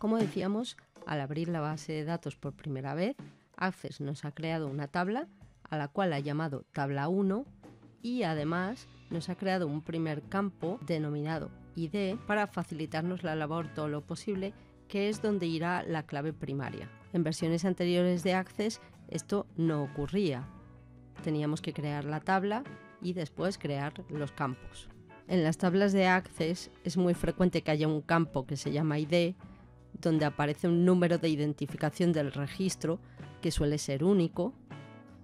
Como decíamos, al abrir la base de datos por primera vez, Access nos ha creado una tabla a la cual ha llamado tabla 1 y además nos ha creado un primer campo denominado ID para facilitarnos la labor todo lo posible, que es donde irá la clave primaria. En versiones anteriores de Access esto no ocurría. Teníamos que crear la tabla y después crear los campos. En las tablas de Access es muy frecuente que haya un campo que se llama ID, donde aparece un número de identificación del registro que suele ser único,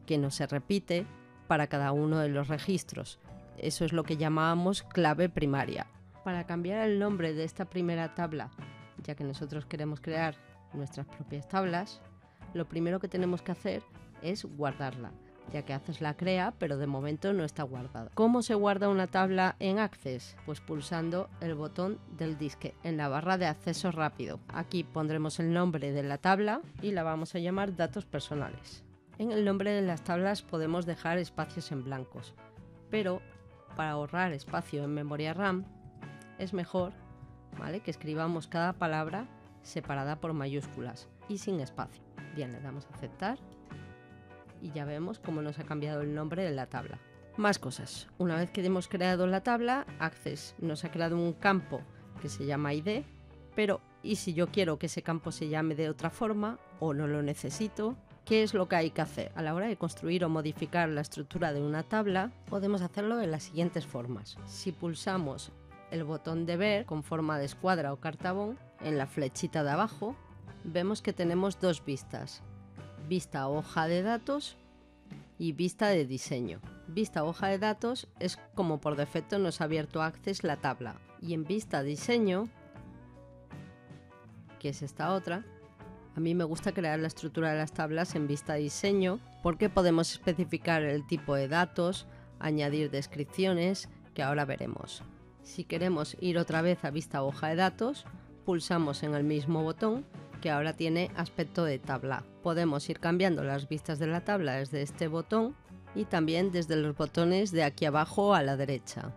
que no se repite para cada uno de los registros. Eso es lo que llamábamos clave primaria. Para cambiar el nombre de esta primera tabla, ya que nosotros queremos crear nuestras propias tablas, lo primero que tenemos que hacer es guardarla, ya que haces la crea, pero de momento no está guardada. ¿Cómo se guarda una tabla en Access? Pues pulsando el botón del disque en la barra de acceso rápido. Aquí pondremos el nombre de la tabla y la vamos a llamar datos personales. En el nombre de las tablas podemos dejar espacios en blancos, pero para ahorrar espacio en memoria RAM es mejor ¿vale? que escribamos cada palabra separada por mayúsculas y sin espacio. Bien, le damos a aceptar y ya vemos cómo nos ha cambiado el nombre de la tabla. Más cosas. Una vez que hemos creado la tabla, Access nos ha creado un campo que se llama ID, pero ¿y si yo quiero que ese campo se llame de otra forma o no lo necesito? ¿Qué es lo que hay que hacer? A la hora de construir o modificar la estructura de una tabla, podemos hacerlo de las siguientes formas. Si pulsamos el botón de ver con forma de escuadra o cartabón, en la flechita de abajo, vemos que tenemos dos vistas. Vista hoja de datos y vista de diseño. Vista hoja de datos es como por defecto nos ha abierto Access la tabla. Y en vista diseño, que es esta otra, a mí me gusta crear la estructura de las tablas en vista diseño porque podemos especificar el tipo de datos, añadir descripciones, que ahora veremos. Si queremos ir otra vez a vista hoja de datos, pulsamos en el mismo botón que ahora tiene aspecto de tabla. Podemos ir cambiando las vistas de la tabla desde este botón y también desde los botones de aquí abajo a la derecha.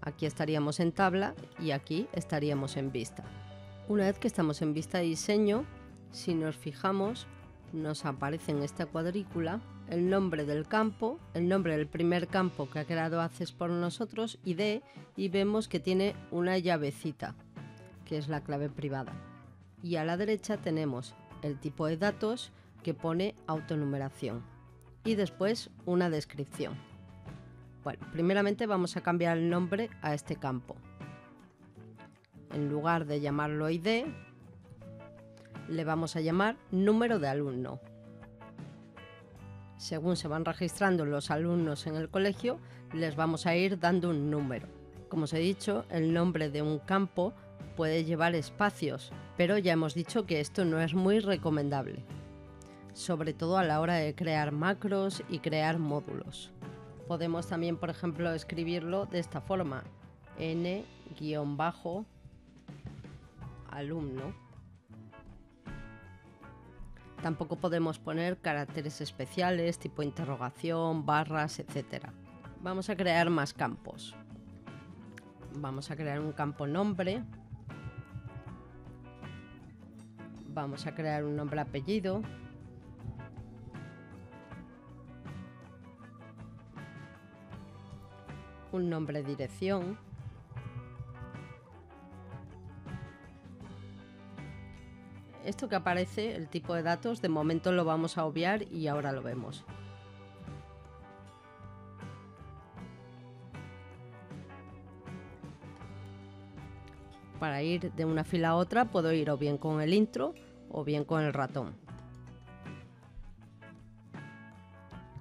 Aquí estaríamos en tabla y aquí estaríamos en vista. Una vez que estamos en vista de diseño, si nos fijamos, nos aparece en esta cuadrícula el nombre del campo, el nombre del primer campo que ha creado Access por nosotros, ID, y vemos que tiene una llavecita, que es la clave privada. Y a la derecha tenemos el tipo de datos que pone autonumeración y después una descripción. Bueno, primeramente vamos a cambiar el nombre a este campo. En lugar de llamarlo ID, le vamos a llamar número de alumno. Según se van registrando los alumnos en el colegio, les vamos a ir dando un número. Como os he dicho, el nombre de un campo puede llevar espacios, pero ya hemos dicho que esto no es muy recomendable, sobre todo a la hora de crear macros y crear módulos. Podemos también, por ejemplo, escribirlo de esta forma, n-alumno Tampoco podemos poner caracteres especiales tipo interrogación, barras, etc. Vamos a crear más campos. Vamos a crear un campo nombre. Vamos a crear un nombre apellido. Un nombre dirección. esto que aparece, el tipo de datos, de momento lo vamos a obviar y ahora lo vemos. Para ir de una fila a otra puedo ir o bien con el intro o bien con el ratón.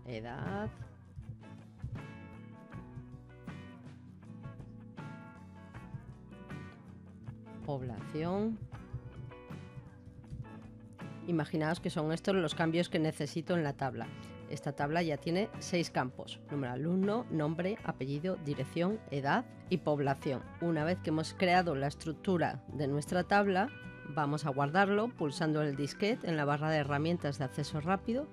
Edad. Población. Imaginaos que son estos los cambios que necesito en la tabla. Esta tabla ya tiene seis campos, número alumno, nombre, apellido, dirección, edad y población. Una vez que hemos creado la estructura de nuestra tabla, vamos a guardarlo pulsando el disquete en la barra de herramientas de acceso rápido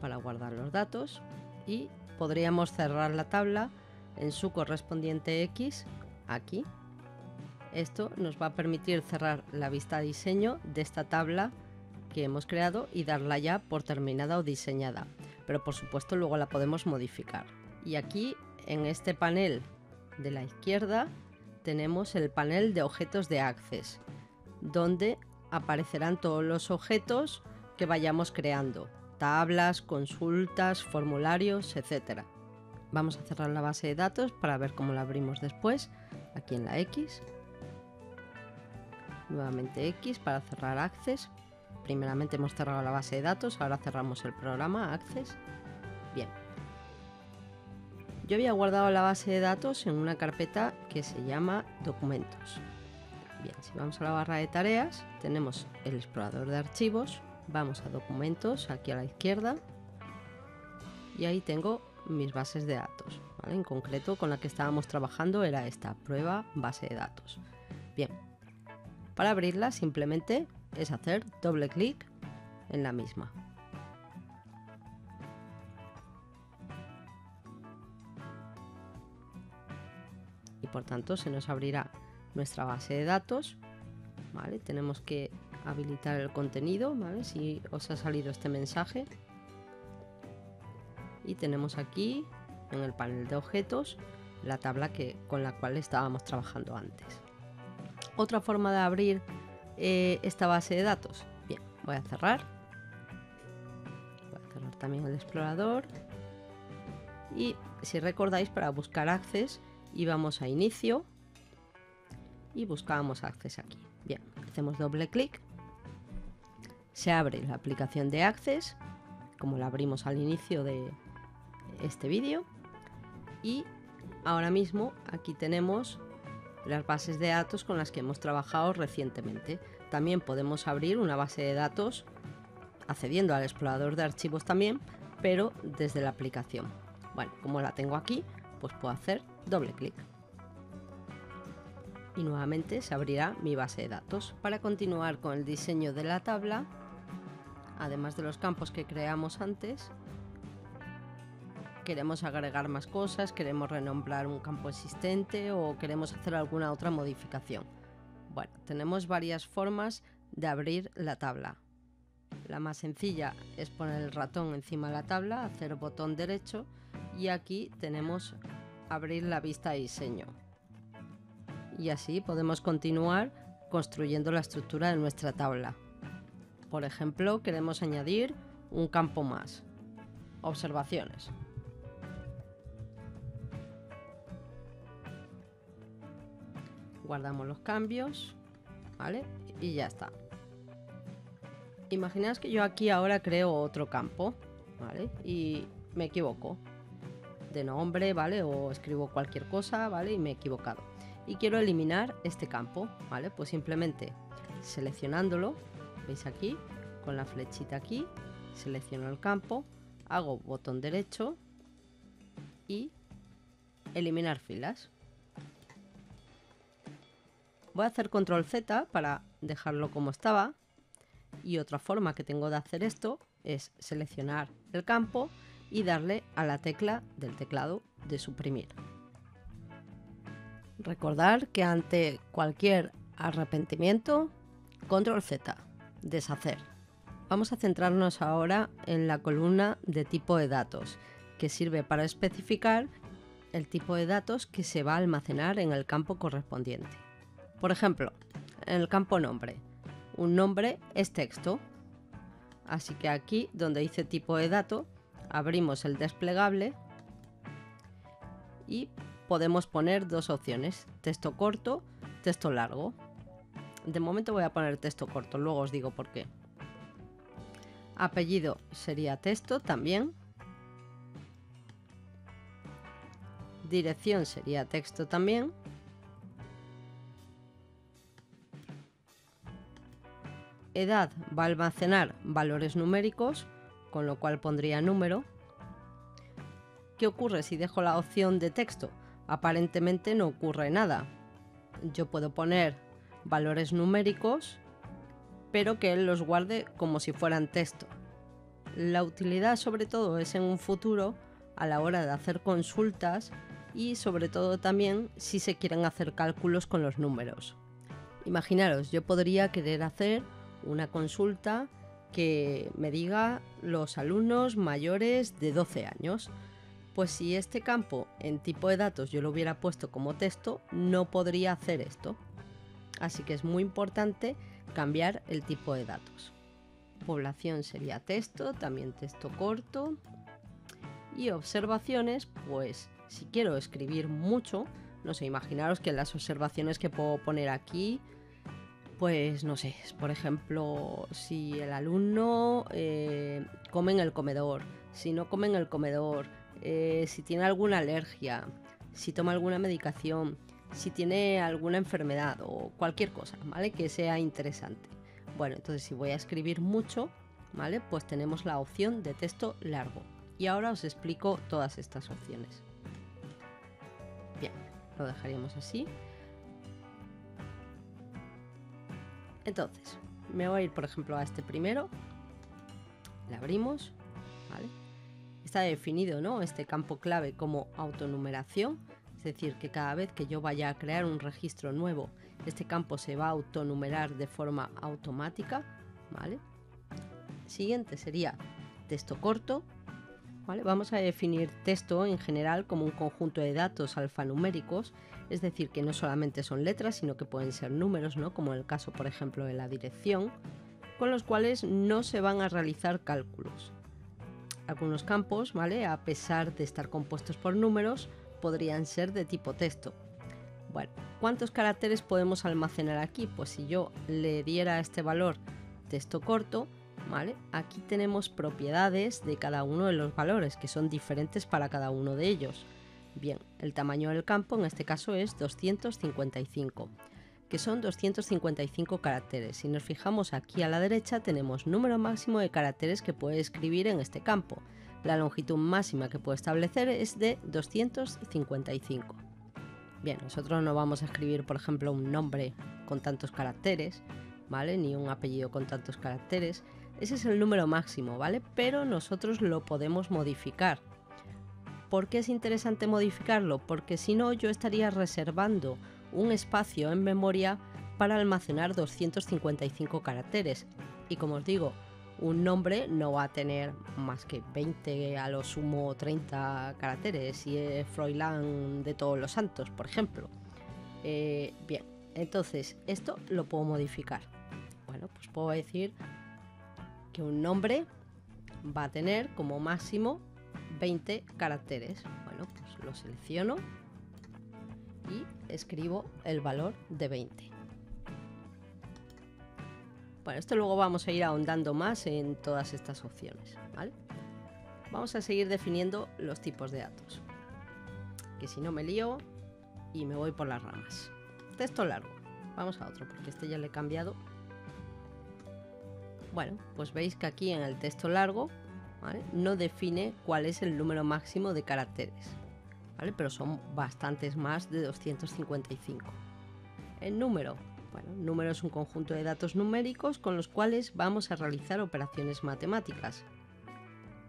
para guardar los datos y podríamos cerrar la tabla en su correspondiente X aquí Esto nos va a permitir cerrar la vista diseño de esta tabla que hemos creado y darla ya por terminada o diseñada. Pero por supuesto luego la podemos modificar. Y aquí en este panel de la izquierda tenemos el panel de objetos de Access, donde aparecerán todos los objetos que vayamos creando, tablas, consultas, formularios, etc. Vamos a cerrar la base de datos para ver cómo la abrimos después, aquí en la X. Nuevamente X para cerrar Access. Primeramente hemos cerrado la base de datos, ahora cerramos el programa Access. Bien. Yo había guardado la base de datos en una carpeta que se llama Documentos. Si vamos a la barra de tareas, tenemos el explorador de archivos, vamos a Documentos, aquí a la izquierda, y ahí tengo mis bases de datos. En concreto, con la que estábamos trabajando era esta, prueba base de datos. Bien, para abrirla simplemente es hacer doble clic en la misma. Y por tanto se nos abrirá nuestra base de datos. ¿vale? Tenemos que habilitar el contenido, ¿vale? si os ha salido este mensaje. Y tenemos aquí en el panel de objetos la tabla que, con la cual estábamos trabajando antes. Otra forma de abrir eh, esta base de datos. Bien, voy a cerrar. Voy a cerrar también el explorador. Y si recordáis, para buscar Access íbamos a inicio y buscábamos Access aquí. Bien, hacemos doble clic. Se abre la aplicación de Access, como la abrimos al inicio de este vídeo. Y ahora mismo aquí tenemos las bases de datos con las que hemos trabajado recientemente. También podemos abrir una base de datos accediendo al explorador de archivos también, pero desde la aplicación. Bueno, como la tengo aquí, pues puedo hacer doble clic. Y nuevamente se abrirá mi base de datos. Para continuar con el diseño de la tabla, además de los campos que creamos antes, queremos agregar más cosas, queremos renombrar un campo existente o queremos hacer alguna otra modificación. Bueno, tenemos varias formas de abrir la tabla. La más sencilla es poner el ratón encima de la tabla, hacer botón derecho y aquí tenemos abrir la vista de diseño. Y así podemos continuar construyendo la estructura de nuestra tabla. Por ejemplo, queremos añadir un campo más. Observaciones. guardamos los cambios, ¿vale? Y ya está. Imaginaos que yo aquí ahora creo otro campo, ¿vale? Y me equivoco de nombre, ¿vale? O escribo cualquier cosa, ¿vale? Y me he equivocado. Y quiero eliminar este campo, ¿vale? Pues simplemente seleccionándolo, veis aquí, con la flechita aquí, selecciono el campo, hago botón derecho y eliminar filas. Voy a hacer control Z para dejarlo como estaba. Y otra forma que tengo de hacer esto es seleccionar el campo y darle a la tecla del teclado de suprimir. Recordar que ante cualquier arrepentimiento, control Z, deshacer. Vamos a centrarnos ahora en la columna de tipo de datos, que sirve para especificar el tipo de datos que se va a almacenar en el campo correspondiente. Por ejemplo, en el campo nombre, un nombre es texto. Así que aquí, donde dice tipo de dato, abrimos el desplegable y podemos poner dos opciones, texto corto, texto largo. De momento voy a poner texto corto, luego os digo por qué. Apellido sería texto también. Dirección sería texto también. edad va a almacenar valores numéricos, con lo cual pondría número. ¿Qué ocurre si dejo la opción de texto? Aparentemente no ocurre nada. Yo puedo poner valores numéricos, pero que él los guarde como si fueran texto. La utilidad sobre todo es en un futuro a la hora de hacer consultas y sobre todo también si se quieren hacer cálculos con los números. Imaginaros, yo podría querer hacer una consulta que me diga los alumnos mayores de 12 años. Pues si este campo en tipo de datos yo lo hubiera puesto como texto, no podría hacer esto. Así que es muy importante cambiar el tipo de datos. Población sería texto, también texto corto. Y observaciones, pues si quiero escribir mucho, no sé, imaginaros que las observaciones que puedo poner aquí, pues no sé, por ejemplo, si el alumno eh, come en el comedor, si no come en el comedor, eh, si tiene alguna alergia, si toma alguna medicación, si tiene alguna enfermedad o cualquier cosa, ¿vale? Que sea interesante. Bueno, entonces si voy a escribir mucho, ¿vale? Pues tenemos la opción de texto largo. Y ahora os explico todas estas opciones. Bien, lo dejaríamos así. Entonces, me voy a ir, por ejemplo, a este primero. Le abrimos, ¿vale? Está definido, ¿no? Este campo clave como autonumeración, es decir, que cada vez que yo vaya a crear un registro nuevo, este campo se va a autonumerar de forma automática, ¿vale? Siguiente sería texto corto, Vamos a definir texto en general como un conjunto de datos alfanuméricos, es decir, que no solamente son letras, sino que pueden ser números, ¿no? como en el caso, por ejemplo, de la dirección, con los cuales no se van a realizar cálculos. Algunos campos, ¿vale? a pesar de estar compuestos por números, podrían ser de tipo texto. Bueno, ¿cuántos caracteres podemos almacenar aquí? Pues si yo le diera este valor texto corto, Aquí tenemos propiedades de cada uno de los valores que son diferentes para cada uno de ellos. Bien, el tamaño del campo en este caso es 255, que son 255 caracteres. Si nos fijamos aquí a la derecha tenemos número máximo de caracteres que puede escribir en este campo. La longitud máxima que puede establecer es de 255. Bien, nosotros no vamos a escribir, por ejemplo, un nombre con tantos caracteres, ¿vale? Ni un apellido con tantos caracteres. Ese es el número máximo, ¿vale? Pero nosotros lo podemos modificar. ¿Por qué es interesante modificarlo? Porque si no yo estaría reservando un espacio en memoria para almacenar 255 caracteres. Y como os digo, un nombre no va a tener más que 20 a lo sumo 30 caracteres si es Froilán de todos los santos, por ejemplo. Eh, bien, entonces esto lo puedo modificar. Bueno, pues puedo decir que un nombre va a tener como máximo 20 caracteres. Bueno, pues lo selecciono escribo el valor de 20. Bueno, esto luego vamos a ir ahondando más en todas estas opciones. Vamos a seguir definiendo los tipos de datos. Que si no me lío y me voy por las ramas. Texto largo. Vamos a otro porque este ya le he cambiado bueno, pues veis que aquí en el texto largo no define cuál es el número máximo de caracteres, pero son bastantes más de 255. El número, bueno, número es un conjunto de datos numéricos con los cuales vamos a realizar operaciones matemáticas.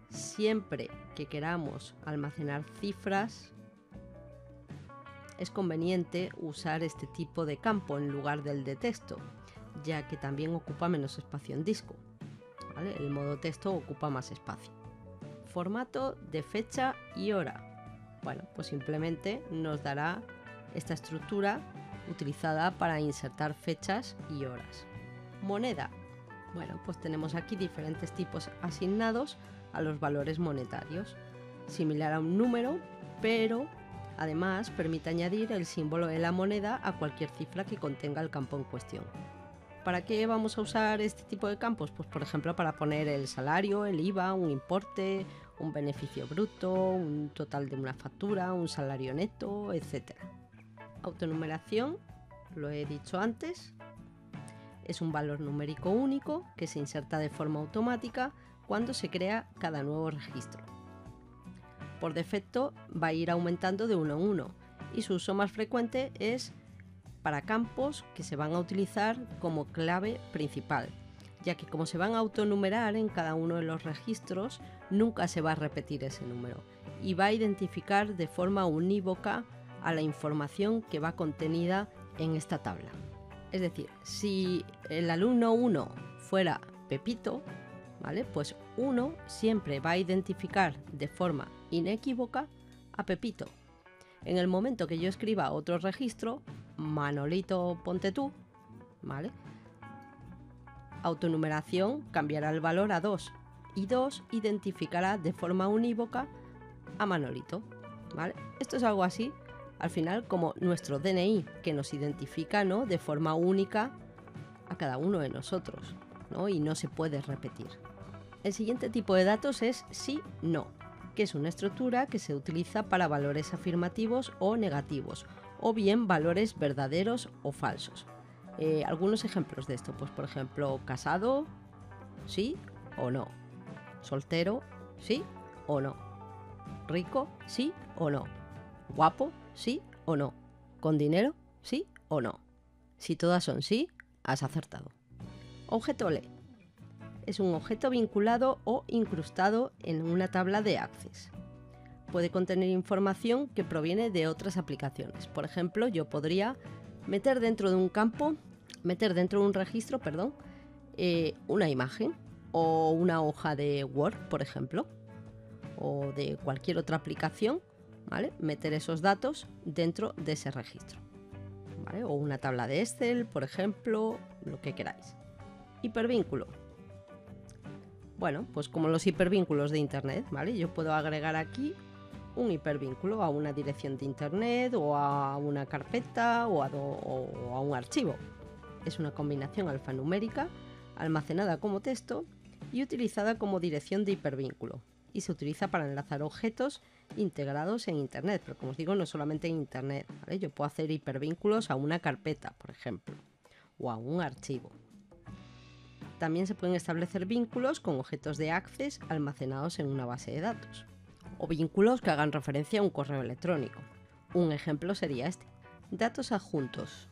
Siempre que queramos almacenar cifras, es conveniente usar este tipo de campo en lugar del de texto, ya que también ocupa menos espacio en disco. El modo texto ocupa más espacio. Formato de fecha y hora. Bueno, pues simplemente nos dará esta estructura utilizada para insertar fechas y horas. Moneda. Bueno, pues tenemos aquí diferentes tipos asignados a los valores monetarios, similar a un número, pero además permite añadir el símbolo de la moneda a cualquier cifra que contenga el campo en cuestión. ¿Para qué vamos a usar este tipo de campos? Pues por ejemplo para poner el salario, el IVA, un importe, un beneficio bruto, un total de una factura, un salario neto, etc. Autonumeración, lo he dicho antes, es un valor numérico único que se inserta de forma automática cuando se crea cada nuevo registro. Por defecto va a ir aumentando de uno en uno y su uso más frecuente es para campos que se van a utilizar como clave principal, ya que como se van a autonumerar en cada uno de los registros, nunca se va a repetir ese número y va a identificar de forma unívoca a la información que va contenida en esta tabla. Es decir, si el alumno 1 fuera Pepito, ¿vale? Pues 1 siempre va a identificar de forma inequívoca a Pepito. En el momento que yo escriba otro registro, Manolito ponte tú, ¿vale? Autonumeración cambiará el valor a 2 y 2 identificará de forma unívoca a Manolito, ¿vale? Esto es algo así al final como nuestro DNI que nos identifica ¿no? de forma única a cada uno de nosotros ¿no? y no se puede repetir. El siguiente tipo de datos es sí-no, que es una estructura que se utiliza para valores afirmativos o negativos, o bien valores verdaderos o falsos. Eh, algunos ejemplos de esto, pues por ejemplo, casado, sí o no. Soltero, sí o no. Rico, sí o no. Guapo, sí o no. Con dinero, sí o no. Si todas son sí, has acertado. Objeto LE. Es un objeto vinculado o incrustado en una tabla de Access. Puede contener información que proviene de otras aplicaciones. Por ejemplo, yo podría meter dentro de un campo, meter dentro de un registro, perdón, eh, una imagen o una hoja de Word, por ejemplo, o de cualquier otra aplicación Meter esos datos dentro de ese registro. O una tabla de Excel, por ejemplo, lo que queráis. Hipervínculo. Bueno, pues como los hipervínculos de Internet, ¿vale? Yo puedo agregar aquí un hipervínculo a una dirección de Internet o a una carpeta o a, un archivo. Es una combinación alfanumérica almacenada como texto y utilizada como dirección de hipervínculo y se utiliza para enlazar objetos integrados en Internet, pero como os digo, no solamente en Internet. Yo puedo hacer hipervínculos a una carpeta, por ejemplo, o a un archivo. También se pueden establecer vínculos con objetos de Access almacenados en una base de datos, o vínculos que hagan referencia a un correo electrónico. Un ejemplo sería este. Datos adjuntos.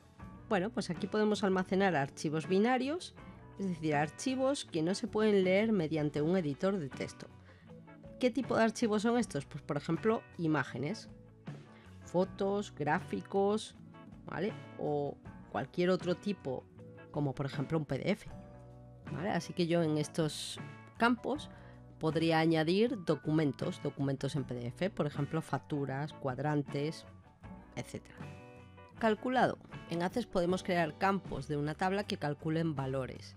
Bueno, pues aquí podemos almacenar archivos binarios, es decir, archivos que no se pueden leer mediante un editor de texto, ¿Qué tipo de archivos son estos? Pues por ejemplo, imágenes, fotos, gráficos, ¿vale? O cualquier otro tipo, como por ejemplo un PDF. ¿vale? Así que yo en estos campos podría añadir documentos, documentos en PDF, por ejemplo, facturas, cuadrantes, etc. Calculado. En ACES podemos crear campos de una tabla que calculen valores.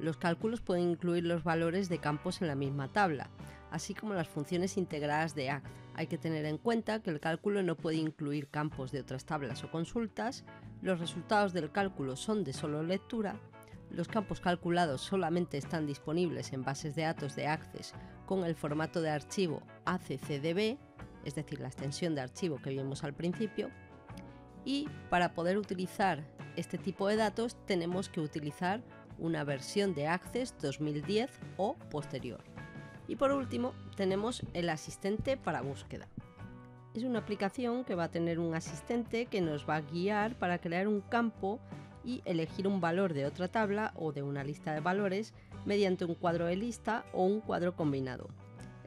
Los cálculos pueden incluir los valores de campos en la misma tabla, así como las funciones integradas de ACT. Hay que tener en cuenta que el cálculo no puede incluir campos de otras tablas o consultas, los resultados del cálculo son de solo lectura, los campos calculados solamente están disponibles en bases de datos de Access con el formato de archivo ACCDB, es decir, la extensión de archivo que vimos al principio, y para poder utilizar este tipo de datos tenemos que utilizar una versión de Access 2010 o posterior. Y por último, tenemos el asistente para búsqueda. Es una aplicación que va a tener un asistente que nos va a guiar para crear un campo y elegir un valor de otra tabla o de una lista de valores mediante un cuadro de lista o un cuadro combinado.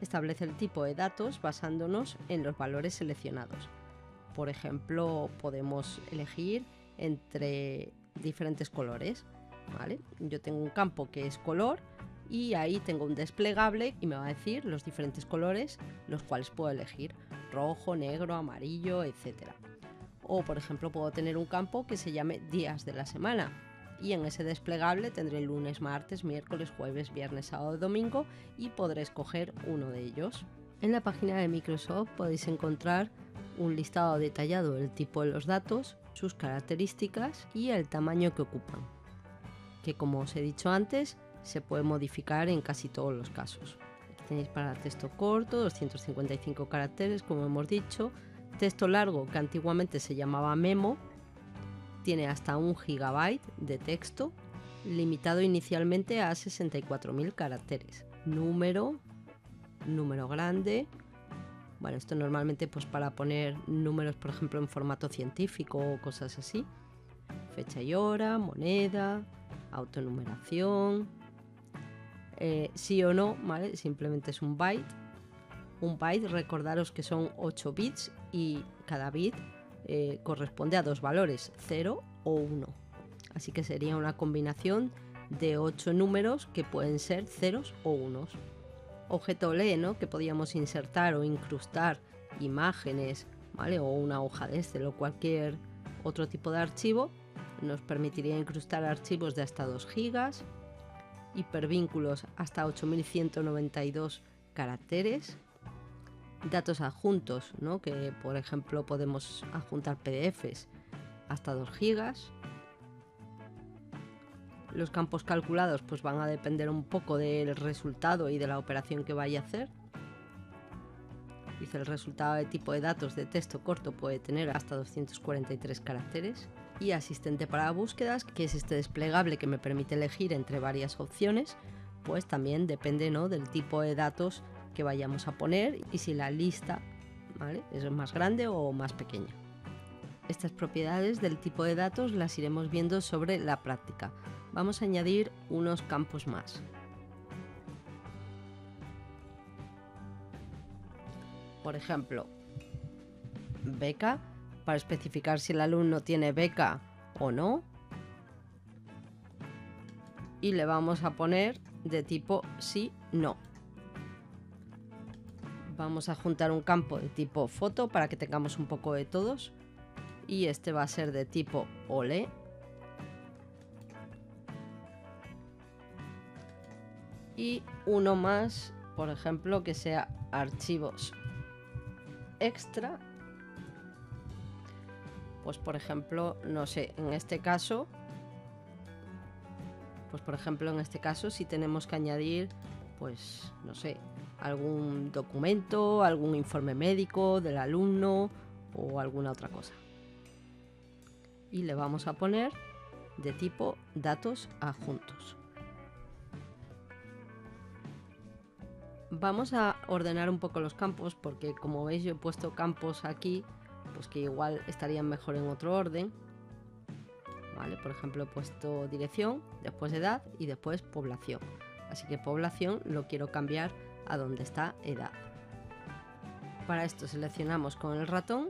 Establece el tipo de datos basándonos en los valores seleccionados. Por ejemplo, podemos elegir entre diferentes colores. Yo tengo un campo que es color y ahí tengo un desplegable y me va a decir los diferentes colores los cuales puedo elegir, rojo, negro, amarillo, etc. O por ejemplo puedo tener un campo que se llame días de la semana y en ese desplegable tendré lunes, martes, miércoles, jueves, viernes, sábado, domingo y podré escoger uno de ellos. En la página de Microsoft podéis encontrar un listado detallado del tipo de los datos, sus características y el tamaño que ocupan que como os he dicho antes, se puede modificar en casi todos los casos. Tenéis para texto corto, 255 caracteres, como hemos dicho, texto largo, que antiguamente se llamaba memo, tiene hasta un gigabyte de texto, limitado inicialmente a 64.000 caracteres. Número, número grande, bueno, esto normalmente pues para poner números, por ejemplo, en formato científico o cosas así. Fecha y hora, moneda, autonumeración, eh, sí o no, ¿vale? Simplemente es un byte. Un byte, recordaros que son 8 bits y cada bit eh, corresponde a dos valores, 0 o 1. así que sería una combinación de 8 números que pueden ser ceros o unos. Objeto lee, ¿no? que podíamos insertar o incrustar imágenes, ¿vale? o una hoja de Excel o cualquier otro tipo de archivo. Nos permitiría incrustar archivos de hasta 2 gigas, hipervínculos hasta 8192 caracteres, datos adjuntos, ¿no? que por ejemplo podemos adjuntar PDFs hasta 2 gigas. Los campos calculados pues van a depender un poco del resultado y de la operación que vaya a hacer. Dice el resultado de tipo de datos de texto corto puede tener hasta 243 caracteres. Y asistente para búsquedas, que es este desplegable que me permite elegir entre varias opciones, pues también depende ¿no? del tipo de datos que vayamos a poner y si la lista es más grande o más pequeña. Estas propiedades del tipo de datos las iremos viendo sobre la práctica. Vamos a añadir unos campos más. Por ejemplo, beca, para especificar si el alumno tiene beca o no. Y le vamos a poner de tipo sí, no. Vamos a juntar un campo de tipo foto para que tengamos un poco de todos. Y este va a ser de tipo ole. Y uno más, por ejemplo, que sea archivos extra. Pues por ejemplo, no sé, en este caso, pues por ejemplo en este caso si tenemos que añadir, pues no sé, algún documento, algún informe médico del alumno o alguna otra cosa. Y le vamos a poner de tipo datos adjuntos. Vamos a ordenar un poco los campos porque como veis yo he puesto campos aquí pues que igual estarían mejor en otro orden. Vale, por ejemplo he puesto dirección, después edad y después población. Así que población lo quiero cambiar a donde está edad. Para esto seleccionamos con el ratón,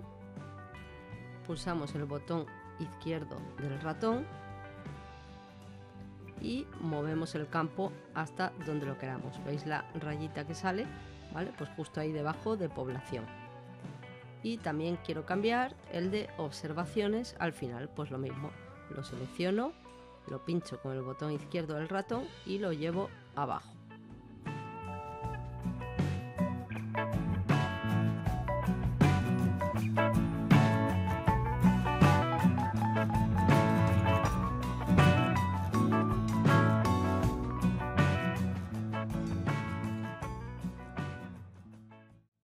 pulsamos el botón izquierdo del ratón y movemos el campo hasta donde lo queramos. ¿Veis la rayita que sale? ¿Vale? Pues justo ahí debajo de población. Y también quiero cambiar el de observaciones al final, pues lo mismo. Lo selecciono, lo pincho con el botón izquierdo del ratón y lo llevo abajo.